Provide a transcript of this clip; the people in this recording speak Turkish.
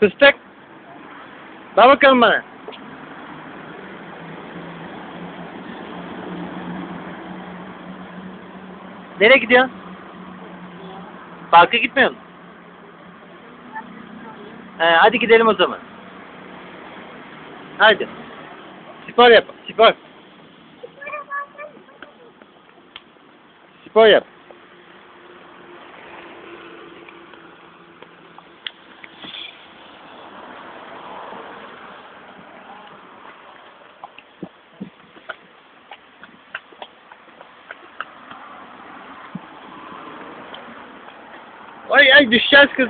Fıstık. Bak bakalım bana. Nereye gidiyorsun? Parka gitmiyor musun? He, hadi gidelim o zaman. Hadi. Spor yap. Spor. Spor yap. واي أي دشاش كل